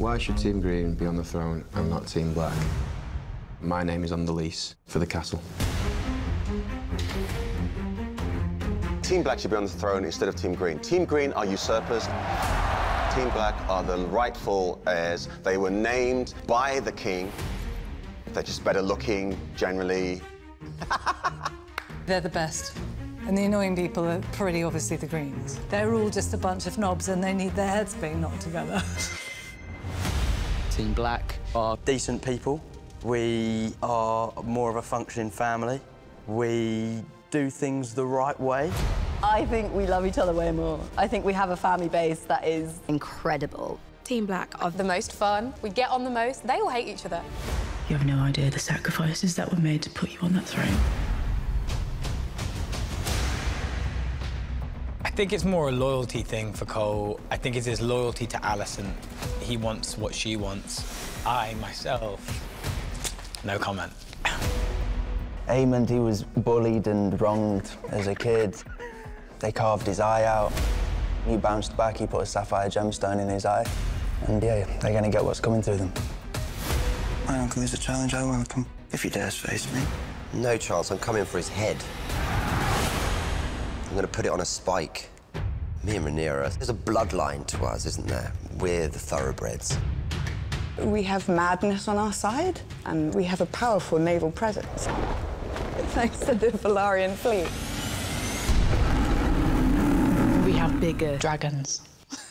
Why should Team Green be on the throne and not Team Black? My name is on the lease for the castle. Team Black should be on the throne instead of Team Green. Team Green are usurpers. Team Black are the rightful heirs. They were named by the king. They're just better looking, generally. They're the best. And the annoying people are pretty obviously the Greens. They're all just a bunch of knobs and they need their heads being knocked together. Team Black are decent people. We are more of a functioning family. We do things the right way. I think we love each other way more. I think we have a family base that is incredible. Team Black are the most fun. We get on the most. They all hate each other. You have no idea the sacrifices that were made to put you on that throne. I think it's more a loyalty thing for Cole. I think it's his loyalty to Alicent. He wants what she wants. I, myself, no comment. Aemond, he was bullied and wronged as a kid. They carved his eye out. He bounced back, he put a sapphire gemstone in his eye. And yeah, they're gonna get what's coming to them. My uncle is a challenge I welcome, if he dares face me. No chance, I'm coming for his head. I'm gonna put it on a spike. Me and Rhaenyra, there's a bloodline to us, isn't there? We're the thoroughbreds. We have madness on our side, and we have a powerful naval presence. Thanks to the Velaryon fleet. We have bigger dragons.